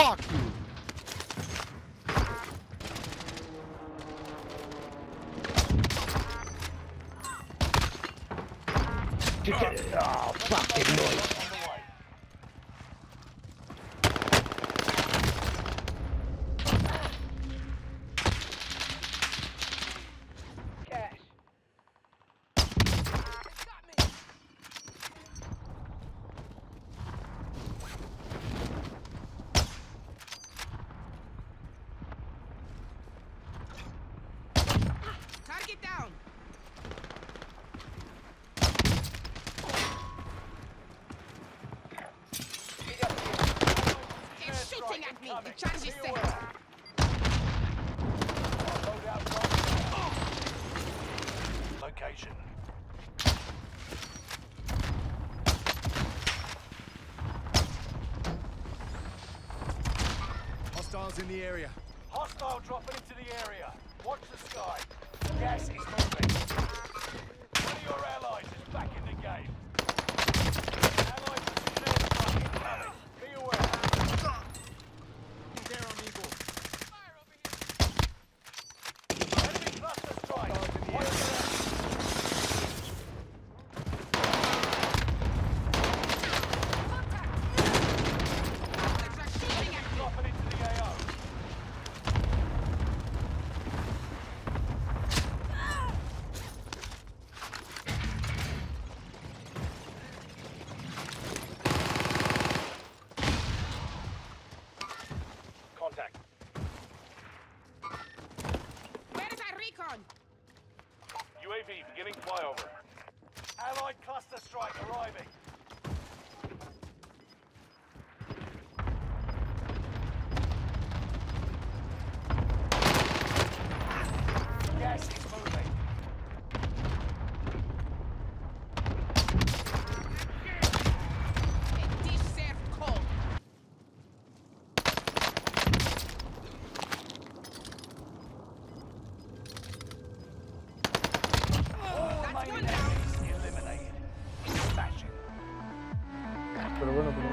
Fuck you! Oh, fucking noise. Target down. They're shooting at me. The charge is set. Location. Hostiles in the area. Hostile dropping into the Progressing. flyover. Allied cluster strike arriving. pero bueno, pero